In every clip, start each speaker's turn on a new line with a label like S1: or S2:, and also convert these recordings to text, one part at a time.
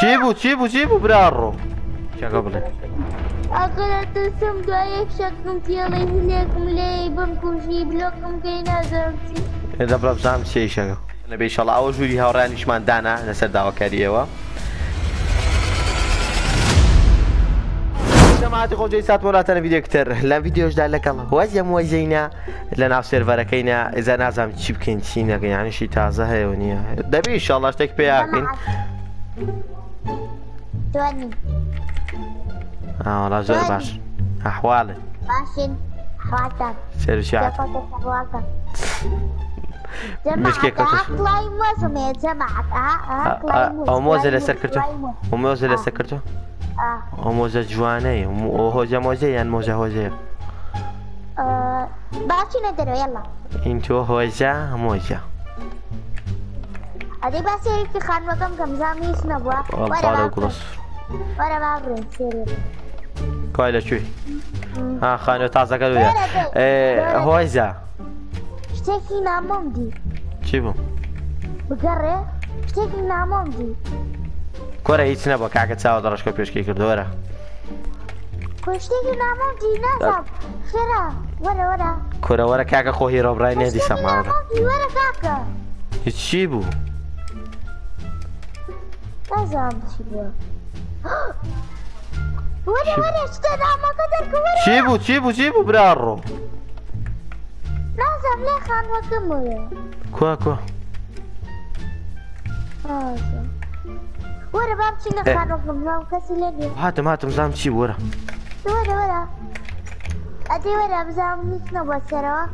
S1: چی بوو چی بوو چی بوو براڕۆ چاکە بڵێ
S2: ئەگەرە سم دوای شەکم پێڵی هلێکم لێ بم کوژی بلۆکم پێی نازانم چی؟
S1: ئێدە بڵە بزانام چی شەکە نەبێ شەڵ ئەوە ژووری هاوڕانیشمان دانا لەسەر داواکاریەوە سەماتی خۆجی سات وڵاتەنە ویددیوکتەر لە ویددیۆشدا لەگەڵ وەزیە وەزینە لە ناو سێرڤەرەکەینە ئێزە نازانام چی بکەین چی نەکەین یانیشی تازە هەیە نییە دەبی شڵ شتێک پێیاکەین
S2: دوانی
S1: ئاڵا زۆر باش ئەحواڵت
S2: باشین حواتان
S1: سێرشات
S2: حواتان
S1: مشکێکە توش.
S2: عقلاي موزمي جماعة
S1: ئەو مۆزە لەسەر کردو ئەو مۆزە لەسەر کردو ئەو مۆزە جوانەی هۆجە مۆزە یان مۆزە هۆزەیە
S2: باشي ندرو يلا
S1: این تۆ Adik pasti
S2: kekan makam kamzamis na buah. Wala ba? Wala
S1: ba bro?
S2: Seriously. كويلة شوي
S1: ها خانو تعزا قالوا يا ايه هويزا
S2: اشتكي ناموم دي
S1: شيبو
S2: بقرة اشتكي ناموم دي
S1: كورا هيت نبا كعك تساوى درش كوبيش كي
S2: كردو ورا كوشتكي ناموم دي نازم خيرا ورا ورا
S1: كورا ورا كعك خو
S2: هيرو
S1: براي
S2: نادي سمارا ورا كعك
S1: هيت شيبو بوو
S2: نازم شي بوا ورا ورا اشتكي نامم قدرك ورا
S1: چی بوو چی بوو چی بوو براڕۆ
S2: نازم ليه خان وكم ورا
S1: کوا کوا
S2: نازم ورا بامشي نخان وكم بام كسي لدي
S1: هاتم هاتم زام چی وەرە
S2: ورا ورا ادي ورا بزام نسنا بسروا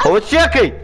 S1: ئەوە چیەکەی
S3: اه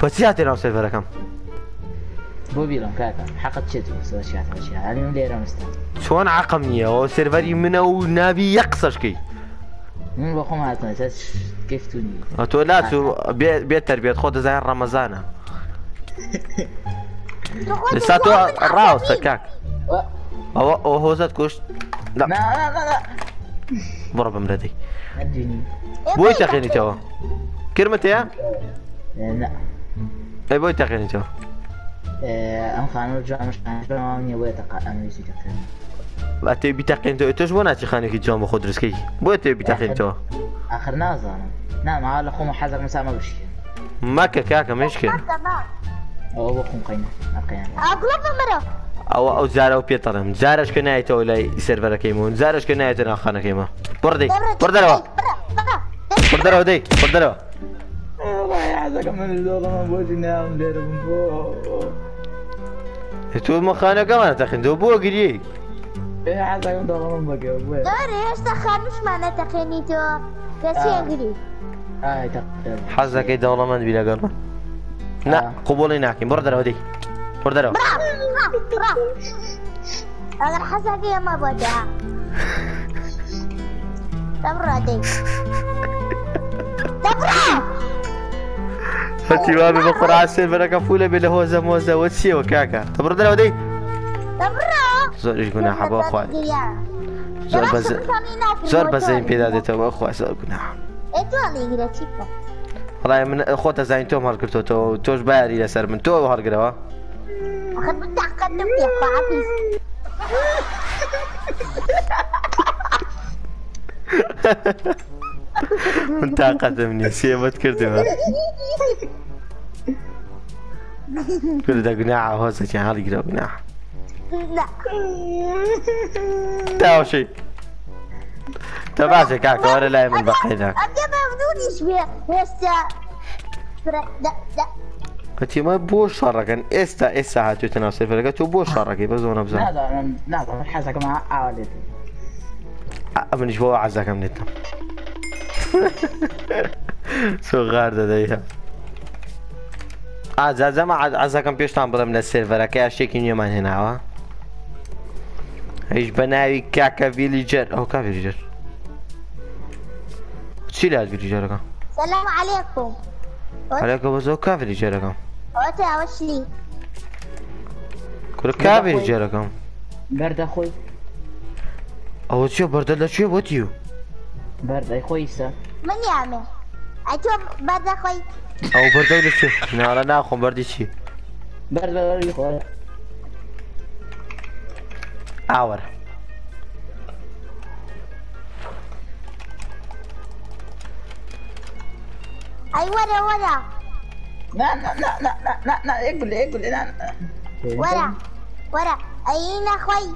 S1: بەچی هاتێ ناو سێڤەرەکەم
S3: بو بيلون كاكا. حقت شتو سوى شات اشياء يعني من ليرة مستا
S1: چۆن عقم نییە ئەو سێڤەری منە و نابی یەک قسەشکەی
S3: من بخوم هاتنا أساس كيف توني؟
S1: تۆ لاچ و بێت تربێت خۆ دەزای ڕەمەزانە لەسا تۆ ڕاوستە کاک ئەوە ئەو هۆزت کوشت
S3: لا. لا لا لا
S1: بڕە بم دەدەی
S3: اديني
S1: بۆی تەقێنیتەوە کرمت هەیە
S3: لا.
S1: يبغى تقیلی يشوف
S3: ام خانو جامش انجام يبغى يتقن اميزي تقن تو بتقن
S1: تو توش بنا چی خانه که جام خود رسکی؟ بو تو تقیلی تو
S3: آخر نازانم. نه معال خو حزق مسا ما بشكي
S1: ما كاكا مشكل
S3: او بخون قينا قينا
S2: اقلب مرة
S1: او او زاره او پیترم. زارش که نهایت اولای سرور کیمون زارش که نهایت ناخانه کیما بردی
S3: بردرو بردرو دی. بردرو حزق من الزوغ ما بوجي نام ليرة من فوق
S1: تو مەخانەکەمانە تەخیندەوە بۆ گریی
S3: يا حزق من الزوغ ما بقى وين
S2: دوري إيش تخانوش معنا تقينيتو كسي انجري
S3: هاي تقرن
S1: حەزەکەی دەوڵەمەند بی لەگەڵ نا قوبڵی ناکەین بڕدەرەوە دەی بردەرەوە
S2: برافو برافو اگر حسكي ما بودها دبرة دي دبرة
S1: وابێ بە قڕا سێڤەرەکە فولە بێ لە هۆزە مۆزەوە چیەوە کاکە تە بردەرەوە دەی زۆریش گوناحە بۆ خوای زۆر بەز زۆر بەزەین پێدا دێتەوە خوای زۆر
S2: تشيكا
S1: وڵای من خۆتە زین تۆم هەڵگرتەوە تۆش باری لەسەر من تۆ هەڵگرەوە
S2: اخذ بدي اقدم يا عفيف
S1: من تااقەتم نییە سێمەت کردەوە کردە گوناح هۆزەکیان هەڵگرە گوناح
S2: لا
S1: تاوشی تە باشە کاکەوەرە لای من بەقیدا
S2: ابدا ما بدونيش بيه هسه لا لا
S1: بەتیمە بۆ شەڕەکەن ئێستا ئێستا هاتوێتە ناو سێفەرەکە تۆ بۆ شەڕەکەی بە زۆنە بزان
S3: نازل نازل حزق مع عادت
S1: ئەمنیش بۆ عزەکەم نێتم سۆ غار دەدەیە ئاجاجەمە عزەکەم پێشتان بڵم لە سێڤەرەکە شتێکی نیێمان هێناوە. هیچ بە ناوی کاکە ویلیجەر ئەو کا ویلیجەر. چی لات ویلیجەرەکەم
S2: السلام عليكم
S1: هەلێکە بە زۆ کا ویلیجەرەکەم
S2: وأنت وش لي
S1: کورە کا ویلیجەرەکەم.
S3: بەردە خۆی
S1: ئەوە چیە؟ بەردە لە کوێ بۆ تیو
S3: بەردەی خۆی سە
S2: من يعمل أيتو بعد أخوي
S1: ئەو بەردەی لە کوێ ناڵە ناخۆم بەردی چی
S3: بەرد بەری خۆرە
S1: ئاوەرە
S2: أي ورا ورا
S3: لا لا لا لا لا لا لا اقبل اقبل لا لا
S2: ورا ورا أين أخوي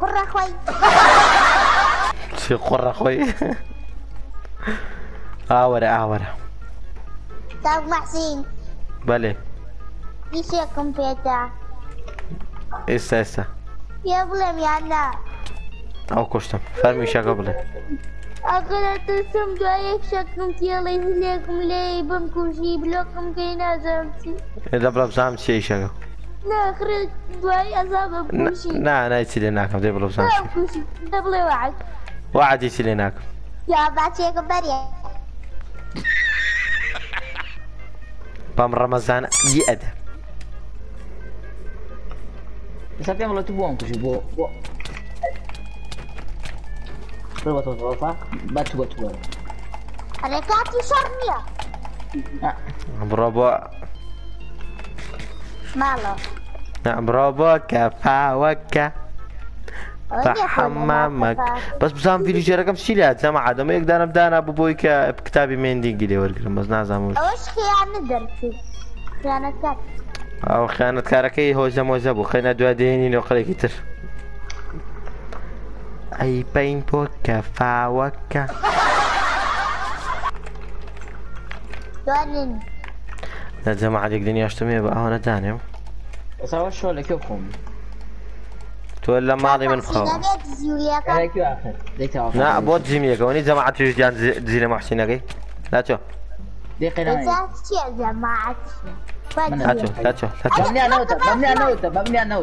S2: قر أخوي.
S1: چی قڕە خۆی ئاوەرە ئاوەرە
S2: طب محسين
S1: بەێ
S2: إيش يا كمبيوتر.
S1: ئێستا ئێستا
S2: يا بلم يا أنا
S1: ئەو کوشتم فەرمی شەکە بڵێ
S2: أقول تسم جايك شكم تيالي هليكم لي بمكم شي بلوكم كينا زمتي
S1: ئێدە بڵە بزانم چی شەکە
S2: لا خرج دواي أصاب بكوشي
S1: نا نایچی لێ ناکەم دێ بڵە بزانم
S2: لا
S1: چی
S2: بكوشي دبلي وعد
S1: لێ ناکەم
S2: يا باتي كبريا
S1: بەم ڕەمەزان ی ئەدە
S3: ئێستا پێم بڵێ تو بۆم کوشی بۆ بۆ بڕ بە تۆ تۆفا با تو بە تو وەرە
S2: حركاتي شرنية
S1: بڕۆ بۆ
S2: ماله
S1: بڕۆ بۆ کەفاوەکە بە حەمامەک بەس بزانام ویلیژێرەکەم چی لات؟ زەمە عادەمە یەکدانم دانا ببووی کە کتابی مێندینگی لێ وەرگرم بەس نازانم
S2: وش خيانة درتي خيانة كات
S1: ئەو خیانەتکارەکەی هۆزە مۆزە بوو خەینە دوای دێنی نۆقلێکی تر. ئەی پەین بۆ کەفاوەکە
S2: دونين
S1: لە جەمە عادێک دنیا شتمێ بە ئەوە نەدانێم
S3: ئێستا شۆ لە کێ
S1: لە ماڵی من مەحسینەکەی لاچۆ
S3: دقيقة
S2: إذا يا جماعة.
S3: وأنت بمني أنا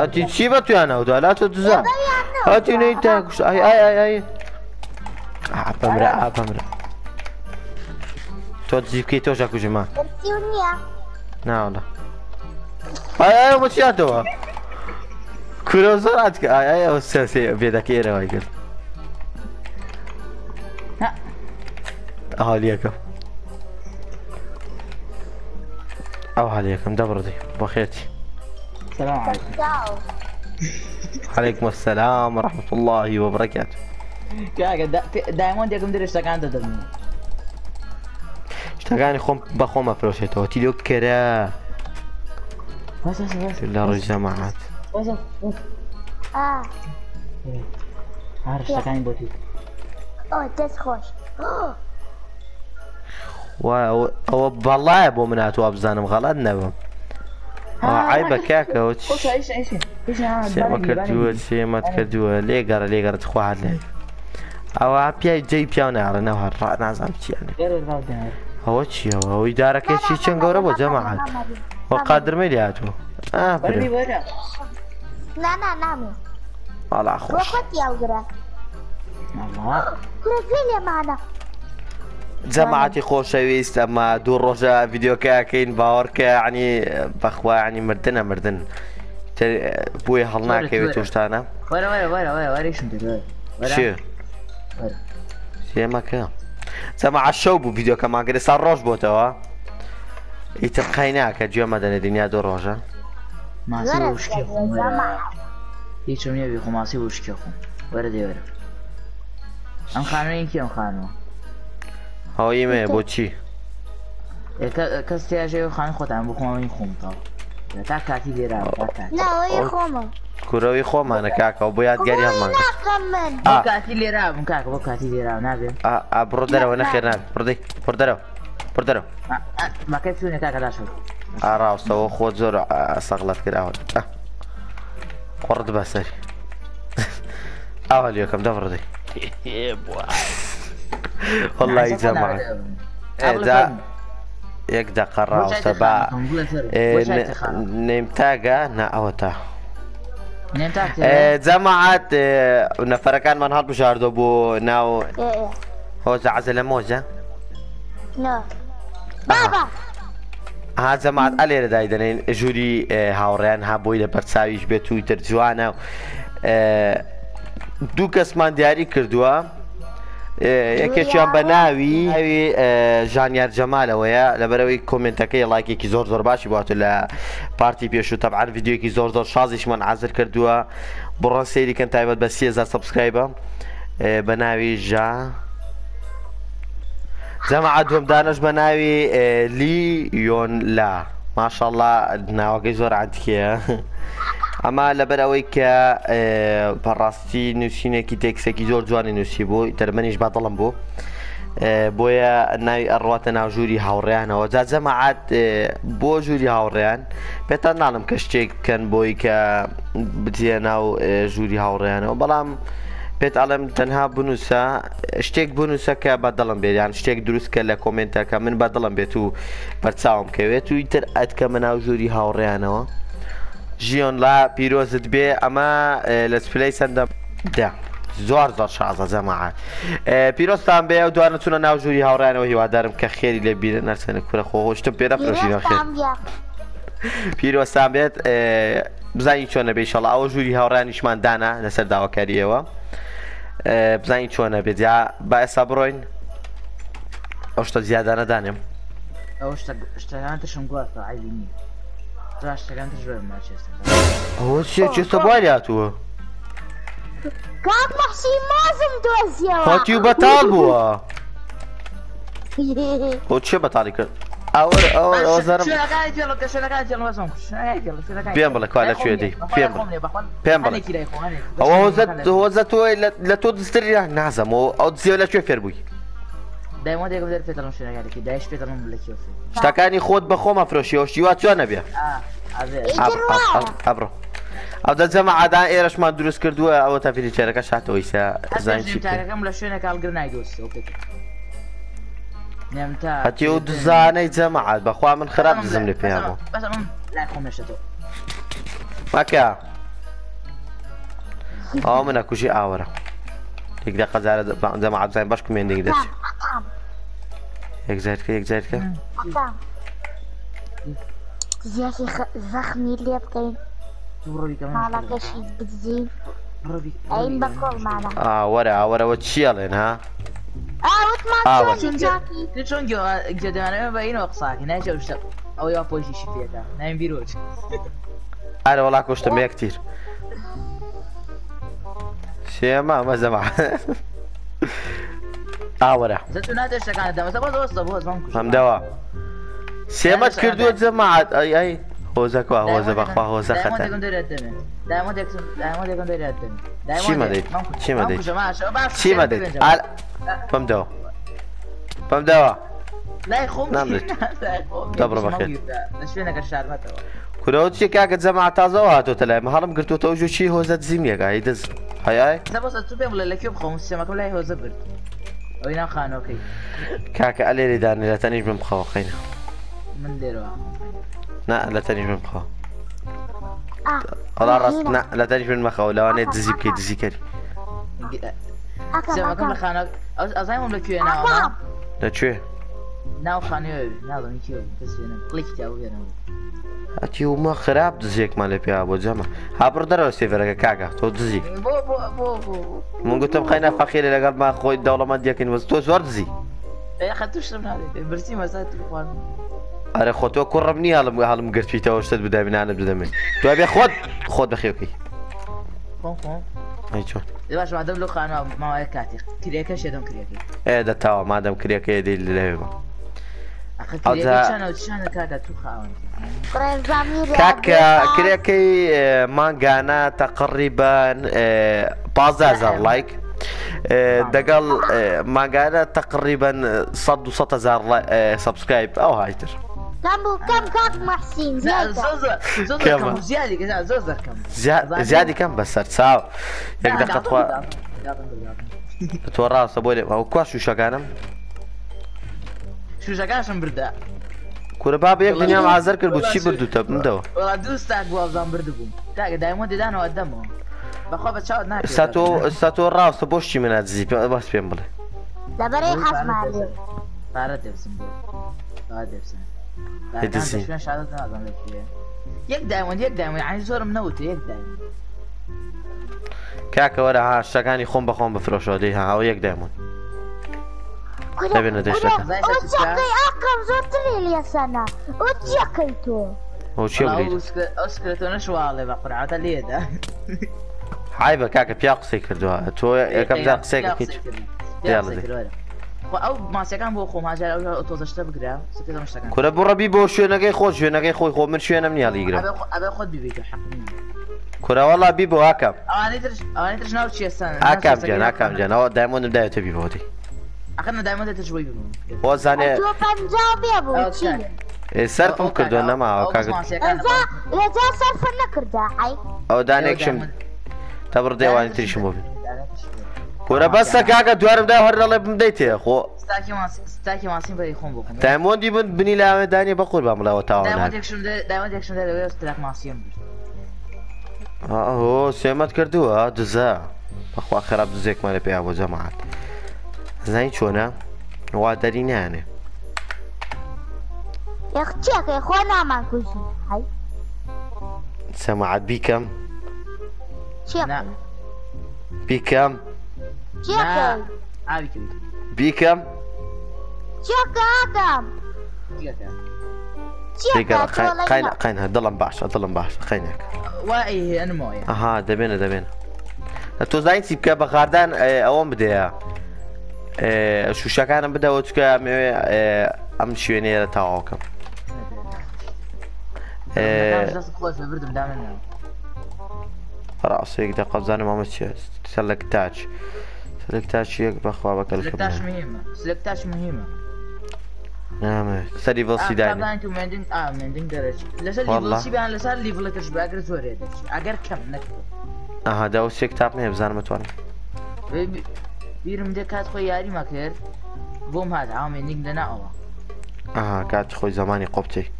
S1: هاتی چی بە تویانەوەدا لاچۆ دزا هاتی نەی تاکوش ئای ئای ئای ئای ئاپەمرە ئاپەمرە تۆ دزی بکەی تۆش ئەکوژما کە ئای ئای ئەو سەسێ بێدەکە ئێرەوەی کرد
S3: ها.
S1: ئاهالیەکەم ئەو حالیەکەم دەبڕدی بۆ خێتی
S3: السلام عليكم
S1: عليكم السلام ورحمة الله وبركاته
S3: كاكا دايموند يكم دري اشتاكان تدرني
S1: شتەکانی خۆم بە خۆمە فرۆشێتەوە تیلۆ کەرە
S3: بس بس بس
S1: لە ڕۆژ جەماعات
S3: بس بس
S2: آه.
S3: عارف اشتاكاني بوتي
S2: أوه دس خوش. أوه
S1: و ئەوە بەڵایە بۆ مناتوە بزانم غەڵات نەبم ئای بە کاکەوە
S3: خش إيش إيش إيش
S1: سێمە کردووە سێمەت کردووە لێگەڕە لێگەڕت خوارد لێ ئەوە پیای جێی پیاو ناڕە نەوە ڕ نازانم چیانە
S3: غير الراودين
S1: ئەوە چیەوە ئەوەی دارەکەی چەند گەورە بۆ جەماعات وە قادرمە لاتوە
S3: برمي برا
S2: لا لا نامي
S1: ئاڵا خۆش
S2: وقت يا وقرا
S3: الله.
S2: برازيليا معنا.
S1: جەماعەتی خۆشەویست ئەمە دوو ڕۆژە یددیوکەکەین باوەڕکە عنی بەخوا عنی مردنە مردن. بۆی هەڵناکەوێت توشتانە
S3: ولا ولا ولا ولا ولا إيش انت ولا
S1: چێ
S3: ولا
S1: سێمەکە جەماعە شەو بوو یددیوکەمانگەری سا ڕۆژ بۆتەوە ئیتر قەی ناکە گوێمە دەنێ دنیا دوو ڕۆژە
S3: ماسي
S2: غرز
S3: وشكي
S2: يا جماعة
S3: هیچ من یبی خو ماسی وشکی خو وره دی وره ام خانو این کی ام خانو
S1: ئەوە ئیمەیە بۆچی
S3: کەس تیاژێ خان خۆتان بخۆم این خۆم تاو تا کاتی لێرا تا کاتی
S2: لا وي خومم
S1: کوورەوەی خۆمانە کاکەەوە بۆ یادگاری هەڵمانکە
S2: كمل
S1: آه.
S3: بۆ کاتی لێرا بم کاکە بۆ کاتی لێرا نابێ
S1: بڕۆ دەرەوە نەخێر ناک پڕدەی پڕ دەرەوە پڕ دەرەوە
S3: مەکە چوونێ کاکە لاشە
S1: ئاڕاستەوە خۆت زۆر سەغلت کراوە قڕت بەسەری ئاوا لەکەم دەبڕدەی والله جەماعە یەک دقە ڕاوستە با نیم تاگە نا ئەوە تا.
S3: نیم تاک
S1: آه، جەماعات آه، نەفەرەکانمان هەڵبژاردۆ بۆ ناو.
S2: إيه. إيه
S1: هۆزە عەزە لە مۆزە
S2: نو بابا.
S1: ها جەماعات ئەلێرە دایدەنێن ژووری آه، هاوڕێیان ها بۆی لە بەرچاویش بێت جوانە. و، آه، دوو کەسمان دیاری کردووە. یەکێکیان بە ناوی. آه، ژانیار جەمالەوەیە. لەبەرەوەی کۆمنتەکەی لایکێکی زۆر زۆر باشی باتە لە پارتی پێش و تەبعاان یددیوکی زۆر زۆر شازیشمان عزر کردووە. بڕۆ سێریکەن تایبەت بە سیێزار سبسکرایبە بە ناوی ژا. جەمەعە دوم دانش بە ناوی لی یۆن لا. ماشەڵله ناوەکەی زۆر عاتکەیە ئەمە لەبەر ئەوەی کە آه، بەڕاستی نووسینێکی تێکسێکی زۆر جوانی نووسی بوو تەرمەنیش با دڵم بوو. بۆیە ناوی ئەڕاتە ناو ژووری هاوڕێیانەوە جا جەمەعات بۆ ژووری هاوڕێیان پێتان ناڵم کە شتێک بکەن بۆی کە بجێ ناو ژووری هاوڕێیانەوە بەڵام پێت ئەڵم تەنها بنووسە شتێک بنووسە کە بە دڵم بێت یان شتێک دروستکە لە کۆمنتەکە من بە دڵم بێت و بەرچاوم کەوێت و ئیتر ئەتکەمە ناو ژووری هاوڕێیانەوە ژیۆن لا پیرۆزت بێ ئەمە لە سپلەی سندە دا زۆر زۆر شازە جەماعات پیرۆستان بێ و دوانە چونە ناو ژووری هاوڕێنەوە هیوادارم کە خێری لێ بیرە نەرسەنە کورە خۆشتم پێ نەفرۆشینە خێر.
S2: كامبيا
S1: پیرۆستان بێت اه، بزانین چۆنە بێشەڵ ئەوە ژووری هاوڕانیشمان دانا لەسەر داواکاریەوە. اه، بزانین چۆنە بێت یا با ئێستا بڕۆین ئەو شتە زیادانە دانێم
S3: ئەو شتەکانتشم گواتە عیبی نییە تو شتەکانتش ژێر ماچێستە
S1: ئەوە چێ چێستە بواری هاتووە
S2: كاك محسين مازم دوزيا
S1: هاتیو بەتاڵ بووە بۆ چێ بەتاڵی کرد ئەوە ئەوە ئەوە زەرم
S3: شوێنەکانی جێڵ کە شوێنەکانی جێڵ وەسم شوێنەکانی جێڵ شوێنەکانی
S1: پێم بڵێ، کوا لە کوێ دەی؟ پێم بڵێ. پێم بڵێ. ئەوە هۆزە هۆزە تۆی لە- لە تۆ دستریان نازەمەوە ئەو دزیێ لە کوێ فێر بووی؟
S3: دایمە دێکم دەر پێتەڵم شوێنەکانێکی دایش پێتەڵم لە کێفێ
S1: شتەکانی خۆت بە خۆمە فرۆشیەوە شیوا چۆن نەبێ؟
S3: ئەبێ
S1: ئەبڕۆ ئەو دەجەمە عادان ئێرەشمان دروست کردووە ئەوە تا فیلیچێرەکە شاتەوەی سا زانین چی بکەین.
S3: تارەکەم لە شوێنە کاڵگر نایدۆستی ئەو پێ نێم تا
S1: هەتی ئەو دزانەی جەمەعات بەخوا من خراپ دزم لێ پێیانەوە
S3: بەس من لای خۆم نەشێتەوە
S1: مەکە ئەو منە کوژی ئاوەرە یەک دقە جارە جەمەعات بزانین باش کومێندێک دەچێت یەک زارکە یەک زارکە
S2: زياشي زخمي اللي بكين
S3: ڕۆبی کە
S2: على كشي بتزين
S3: ڕۆبی
S2: عين بكل معنا
S1: ئاوەرە ئاوەرەوە چیەڵێن ها؟
S2: اه وت
S1: آه،
S2: ما
S1: وت.
S2: تسوي جاكي
S3: چۆن گێدانەوە بە اینەوە قساکی ناچێ شتە ئەو یا پۆشیشی پێێتە نایم بیرۆچ
S1: ئارە وڵا کوشتم یەک تیر شێمە مەزەما ئاوەرە
S3: زە تو ناتێ شتەکانە دەمەسە بۆ دۆستە بۆ زمان کوش
S1: هەمدەوە سێمەت کردووە جەماعات ئەی ئەی هۆزەکە هۆزە بەخوا هۆزە خەتە چیمە دەیت چیمە دەیت چیمە دەیت بەمدەوە بەمدەوە
S3: لای خۆم
S1: نامرێت. دەبڕە بەخێر.
S3: لە شوێنەکە شارمەتەوە
S1: کورەوە چی کاکە جەما تازەوە هاتۆتە لای هەڵم گرتوتەوە ژوو چی هۆزە زیمێکە هی دەست هەیە
S3: سەبەسە تو پێم بڵێ لە کوێ بخۆم سێمەکەم لای هۆزە برد ئەوی ناو خانۆکەی
S1: کاکە ئەلێری دانێ لە تەنیش بم بخەوە خەینە
S3: من لێرەوە
S1: نا لە تەنیش بم بخەوە
S2: آه
S1: ئەڵا ڕاست نا لە تەنیش من مەخەوە لەوانێت دزی بکەیت دزی کەری
S2: اكم
S3: سێمەکەم لە
S2: اكم
S3: خانە ئەزایمم لەکوێ ناوە
S2: اكم
S1: لەکوێ
S3: ناو خانێ ناڵم کێ کەسێنم قڵێکی تاو هێنەوە
S1: ئەتی ومە خراپ دزێکمان لە پێیا بۆ جەمە هاپڕ دەرەوە سێڤەرەکە کاکە تۆ دزی
S3: بۆ بۆ بۆ بۆ
S1: من گوتم خەینە فەخیرە لەگەڵ ما خۆی دەوڵەمەند یەکەین وەز تۆ زۆر دزی
S3: خە توشتم نابێت برسی مەسا توخوان
S1: ئەرە خۆتۆ کوڕم نیە هەڵم هەڵم گرتیتەوە شتت بدەبیانە بدەمێ تو بێ خۆت خۆت بەخێوکەی
S3: باش مادەم لە خانە ماوەیە کاتی کرێکە شێدەم کرێکی
S1: ئێ دەتاوە مادەم کرێکەکە
S3: دی لەێوە کاکە
S1: کرێکەکەی مانگانە تەقڕیبان پازازار لایک. دەگەڵ ماگارە تقریبن 100 هزار سبسکایب ئەو هایتر.
S2: كم كم محسين زوزر
S3: زوزر زيادي كذا كم
S1: زيادي كم بس تساو يقدر دقة توا تورا صبولي هو كواش شو شقانم شو
S3: شقانشم بردا
S1: کوره باب يقدر دنیا مع زرك البوتشي چی بردو تب
S3: مدو ولا دوست تاک بو ابزان برد بوم تاک دایمون دیدن و ادمو بخوا بچا ساتو
S1: ساتو راست بوش شي منات زی بس پیم لا لبره حس
S2: مالی بارد دبسم
S3: بارد دبسم هدسي شلون شهادات
S1: نظام
S3: لك يك دايموند يك دايموند يعني زور منوته يك دايموند كاكا ولا ها
S1: شقاني خنبه خنبه فروشو ليها هاو يك دايموند نبي ندش لك وشقي اقرب زوتري
S2: لي سنه وتشكلتو وش يبغى اسكت ونشوى على
S1: که که حايبه
S3: كاكا بياقسيك تو كم زاقسيك يلا
S1: دي او ماسیکان بو خو ماجر او توزشته بگره سکه دمشته کنه کره
S3: برو بی بو شو نگه خود شو نگه خود خود
S1: من شو نم نیالی گره ابه خود ابه خود بی بی
S3: که کره والا بی
S1: بو اکم اوه نیترش
S3: اوه نیترش نو چی استن اکم
S1: جان اکم جان اوه دایمونم دایو تو بی بودی
S3: اخه نه دایمون دایتش بی
S1: بودم او
S2: زنه تو پنجابی بود چی؟
S1: سرپم کردو نما او
S2: کاغ اجا اجا سرپ نکرده
S1: ای. او دانه کشم تبر دیوانی تریشم بو بین. دانه کشم کورە بەستە کاکە دوارم دا هەر دەڵێ بمدەیتێ خۆ
S3: ستاکی ماسین بەی خۆم بۆ
S1: تایمۆندی من بنی لاوێ دانی بە تاوە
S3: دەوێت ستراک ماسیەم
S1: ئەهۆ سێمەت کردووە دزە بەخوا خراپ دزێکمانە پێیا بۆ جەماعات زانی چۆنە وا دەری نانێ
S2: یەخچێکەی خۆ نامان کوژی حی
S1: سەماعات بیکەم
S2: چێکەی
S1: بیکەم
S2: چێکەی
S3: ئاوی کرد
S1: بیکەم
S2: چێکە ئاکەم
S1: بیگەڕ
S2: چێکە
S1: قاین قاینە دڵم باشە دڵم باشە قینێک
S3: وای ئەنمۆیە
S1: ئەها دەبێنە دەبێنە تۆ زین چی بکە بە خاردان ئەوەم بدەیە شوشەکانم بدەوە چکە مەوێ ئەم شوێنێرە تاواوکەم
S3: خۆش بردم دامن
S1: ڕاستەیەک دە سلكتاش بخوا بكل سلكتاش مهمة سلكتاش مهمة نعم صار
S3: ليفل سي داين طبعا
S1: انتم ما عندن اه
S3: ما عندن درج لسال ليفل
S1: سي
S3: بان لسال ليفل كش باقر زوري اگر كم نكتب اها
S1: داو سيك تاب نه بزانم توانم
S3: بیرم دکات خوی یاری ما کرد بوم هاد عامل نگ
S1: دنا اوا اها کات خوی زمانی قبطی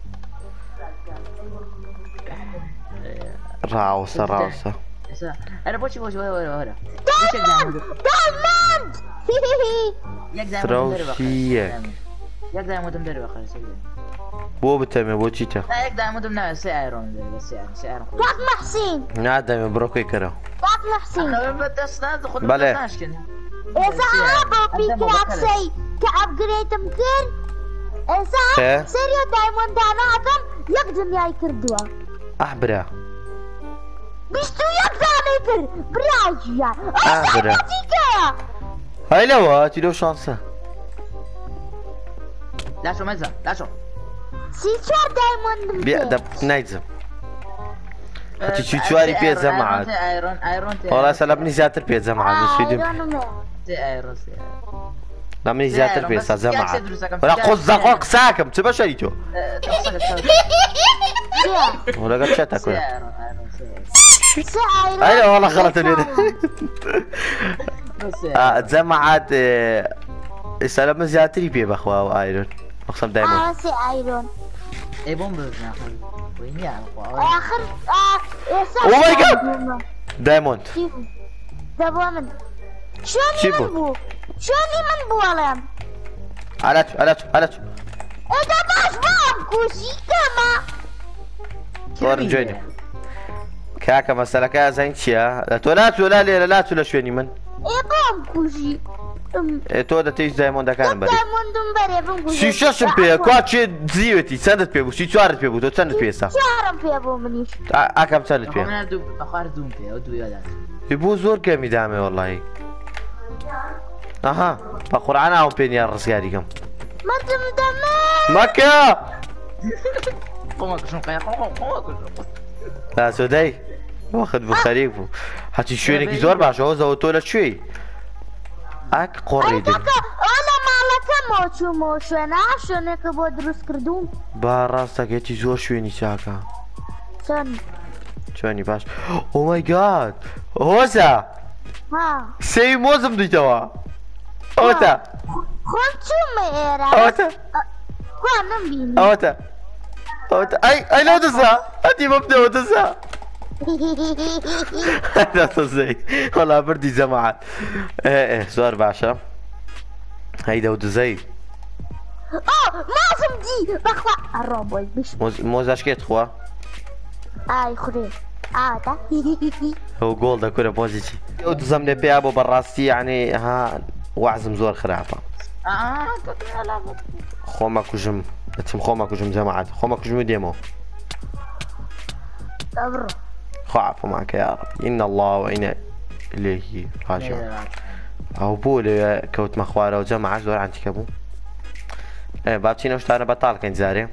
S1: راوسه راوسه. قوپچەی ڕاوسە ڕاوسە
S3: ئەرە بۆچی بۆچ وەرە
S2: دایمەند
S1: فرۆشیەک
S3: یەک دامودم دەروە خەرس
S1: بۆ بتەمێ بۆ چیتە
S3: یەک دامودم ناوە سێ ئایرۆن دەروە سێ سێ ئایرۆن خۆی
S2: کاک مەحسین
S1: نادەمێ بڕۆکەی کەرەوە
S2: کاک مەحسین
S1: بەڵێ.
S2: ئێستا ئەها بۆ پیکراکسەی کە ئەبگرێتم کرد ئێستا
S1: چێ؟
S2: سەریە دایمەندانەکەم یەک دنیای کردووە
S1: ئەح برا
S2: بیست و یەک دانەی کرد براژیان
S1: ئابرا.
S2: ئەستا
S1: هەی لەوە تیرۆ شانسە
S3: لاشۆ مەزە لاشۆ
S2: سی چوار پێ.
S1: دە نایزم چی چواری پێ جەماعات
S3: ئایرۆن ئایرۆن
S1: وڵا سە لە منی زیاتر پێ جەماعات نسویدم
S2: ئایرۆنمێ.
S3: ئایرۆن
S1: لە منی زیاتر پێ سا جەماعات
S3: سیاست دروستەکەم.
S1: وەرە قۆز زەقۆ قساکەم چ بەشەری تۆ. وەرەگە چێتە کوێ
S2: سێ ئایرۆن
S1: ئەیە وەڵا خەڵەتە لێ جەماعات ئێستا لە من زیاتری پێ بەخوا و ئایرون مەخسەم دایمەوە
S2: ئاوە سێ ئایرۆن
S3: ئێ بۆم بزنا
S2: آخر آه،
S1: Oh my God!
S2: بوومە.
S1: دایمۆند
S2: چی بوو؟ دەبووە من شوێنی
S1: بوو؟
S2: من من بووەڵێم
S1: ئالات ئالات ئالات
S2: ئێدا باش کەمە
S1: وەرن جوێنێ کاکە مەسەلەکە زین چییە لە تۆ ناتوە لا لێرە لاتو لە شوێنی من
S2: کوژی
S1: تۆ دەتەیش دایمۆندەکانم
S2: کوژی
S1: سی شەشم پێ کوا چێ زیوەتی چەندت پێ بوو سی چوارت پێ بوو تۆ چەندت پێستا
S2: چارم پێ بۆ منیش
S1: ئاکەم چەندت پێ بوو زۆر کەمی دامێ وەڵی ئەها بە قورعان ئاو پێنیان
S2: دەمە
S1: مەکە لاسۆدەی وەخت بخەریک بوو حەچی شوێنێکی زۆر باشەوە زەوە تۆ لە کوێی ئاک قۆڕی
S2: مۆچوومە شوێنە شوێنێکە بۆ دروست کردوون
S1: با ڕاستەکێتی زۆر شوێنی چاکە چۆنی باش. ئۆمای گات هۆزە سی مۆزم دیتەوە ئەوتە
S2: ئەوتە چوومە ئێرە
S1: ئەوتە
S2: خوا نمبین
S1: ئەوتە اي أي لو تنسى هاتي مبدأ وتنسى لا تصدق. والله بردي جماعة إيه إيه سؤال بعشرة هيدا ودزي
S2: آه معظم دي. بخوا. الروبوت مش
S1: موز اشكيت خوا
S2: اي خري ده
S1: هو جول ده كله بوزيتي ودزم أبو براستي يعني ها وعزم زور خرافة.
S3: آه كنت العب
S1: خوما تم خوما كجم جماعة. خوما كجم ديمو.
S2: صبر.
S1: خو عفو معك يا رب. إن الله وإنا إليه راجعون. أو بولي كوت مخوارة وجمعة زور عن تكبو إيه بابتينا وش تانا بطال كنت زاري.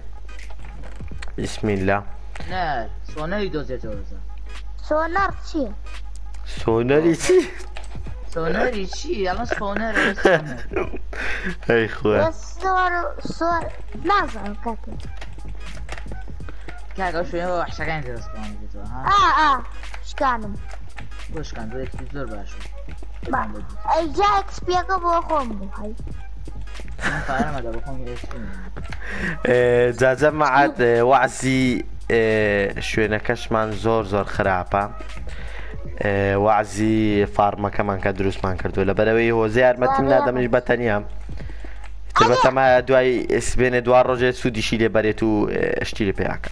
S1: بسم الله.
S3: نه سونری دوزه توزه
S2: سونار چی
S1: سونري سي
S3: Sonori sì, alla spawnare
S1: Ehi, سوار
S2: نظر Sor... که اگر capito.
S3: با شو اینجا كانت که تو ها
S2: اه اه ايش
S3: كانوا؟ وش كان بدك تزور
S2: باشو ما جا اكس بي قبل اخوهم هاي
S1: جازە مەعات وعزی شوێنەکەشمان زور زور خراپە وعزی فارمەکەمان کە دروستمان کردو لە بەرەوەی هۆزە یارمەتیم نادەمنیش بەتەنیام تربەتەما دوای ئسبێنێ دوا ڕۆژێت سوودیشی لێ بەرێت و شتی لە
S2: پێیاکە.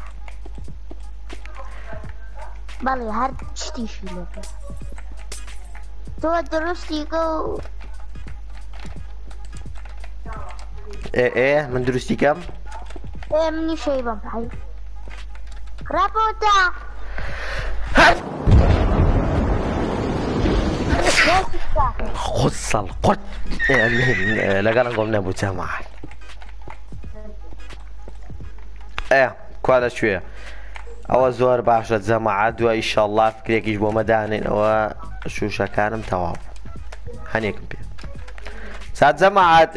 S2: بەڵێ هەر شتیشی لێ تۆ دروستی گە
S1: و ئێ من دروستی کەم؟ ئێ منی شەی بەم ڕاپۆتا هەر! خصل قوت لەگەڵە گۆڵ نەبوو جەماعات ئێ کوا لەکوێ ئەوە زۆر باشە جەماعات دووە ئیشەڵات کرێکیش بۆ مەدانێن ئەوە شوشەکانم تەواو. هەنێکم پێ. سات جەماعات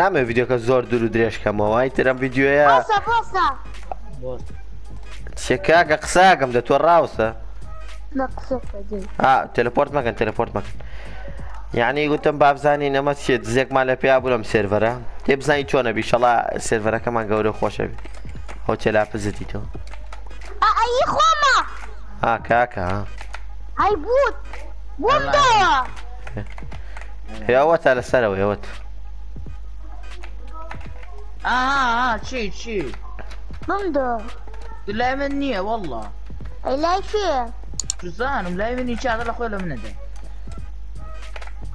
S1: نامێ یددیوکە زۆر دوور و درێژکەمەوەی ترم یددیوە چێکاگە
S2: قساگەم دە
S3: تۆ
S1: ڕاوسە. قساقم ده توراوسه
S2: نقصف دي
S1: آه تليبورت مكان تليبورت مكان. يعني قلتم بابزاني نما تشيت زيك مال بي ابو سيرفرا تبزاني چونه بي إن شاء الله السيرفرا كمان قولوا خوش بي هو تلعب زتي تو.
S2: آه أي خوما
S1: آه كاكا آه
S2: هاي بوت. بوت
S3: والله.
S2: ده
S1: يا وات على السلوي يا وات.
S3: آه آه آه شي شي
S2: من ده
S3: لا مني والله.
S2: اي لا
S3: مني شي هذا أخوي من ده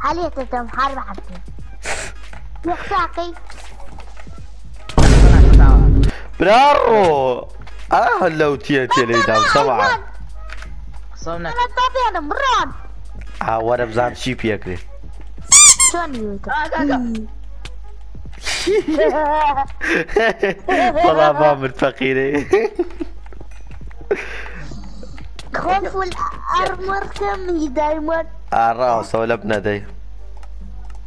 S2: عليه تتم حرب حتى يخساقي
S1: برارو! آه لو تي تي لي دام سبعة
S3: صونا
S2: أنا طبيعي أنا مراد
S1: آه وأنا بزام شي بيكري
S2: شلون يوتيوب
S3: آه كاكا
S1: والله ما من فقيري
S2: خوف الارمر كم دايما.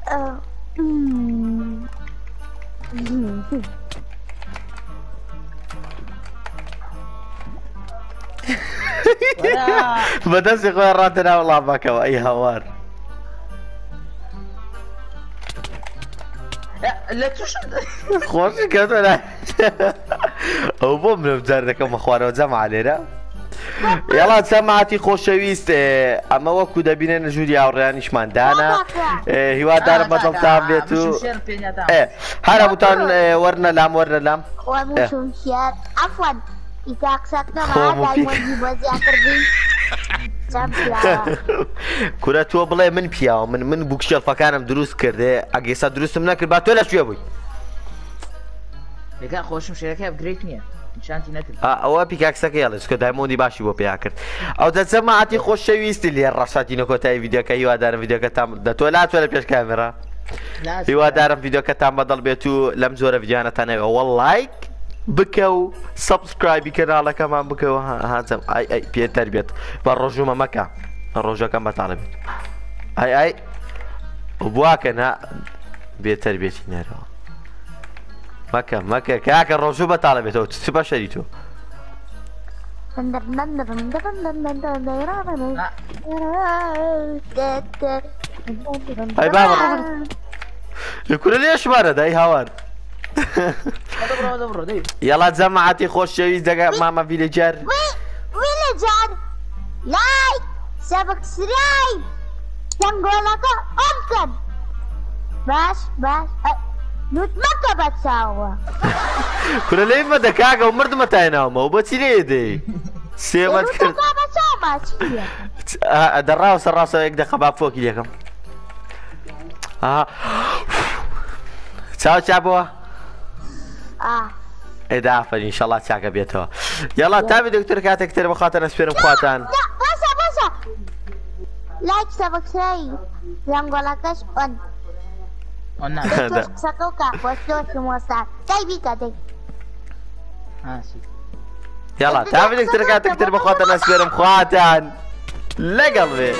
S2: آه. أمم.
S3: ولا
S1: بدس يا راتنا والله ما كوا اي هوار.
S3: لا- توش
S1: خوش كده لا. هو بوم من بجارك كم أخوان وجمع علينا. یاڵا چەماتی خۆشەویست ئەمە وەکو دەبینێن ژووری هاوڕیانیشماندانە
S3: هیوادارم بەدڵتان بێت
S1: و هەرە بوتان وەرنە لام وەرە لام. کورە تۆ بڵێ من پیاوە من من بکشێڵفەکانم دروست کردێ. ئەگەسا دروستم نەکرد با تۆ لە شوێ
S3: بووی. لەگە خۆشم شێەکە بگریت نییە. نتل
S1: آه أو بيكاكسك يلا اسكو دايموندي باشي بو بياكر أو دا سمعتي خوش شويست اللي رشاتي نكو تاي فيديو كايو دارم فيديو كتام دا تولا تولا بيش كاميرا هوا دارم فيديو كتام بدل بيتو لم زور فيديوهانا تانا واللايك بكو سبسكرايب كنالا كمان بكو هذا اي اي بيت تربيت بالرجومة مكة الرجوع كم بتعرف اي اي وبواكن ها بيت تربيتي نيرو مكة مكة كاك الرجومة طالبته تسبا شريتو هاي بابا. يقول ليش مرض اي هوان.
S3: دبرو دبرو دبرو
S1: يلا جماعتي خۆشەویست دەگە مامە ڤیلێجەر
S2: ویلەجار لایک سەبسکرایب چەنگۆڵەکە ئۆن کەن باش باش. نوتمەکە بە چاوە.
S1: کورە لەی مەدە کاگە و مردمە تایناومەەوە بۆچی لێ دێ؟ سێمەت کرد. دەڕاو سەر ڕاستە یەک دەخە با فۆکی لەکەم چاو
S2: چا
S1: بووە؟ ئێدافەرین شەڵات چاکە بێتەوە. یاڵا تابی دکتۆر کاتێک تر بخاتە نەسپێرم خواتان.
S2: لایک سەبکسایی زەنگۆڵەکەش ئۆن چەنگۆڵەکەش ئۆن
S3: قلنا
S2: توش قسەکە و کاپۆستۆشی مۆستا دەی بیکە دەی
S3: ماشي
S1: یاڵا تابی دکتۆر کاتێک تر بخواتە نەسپێرم خواتان لەگەڵ بێ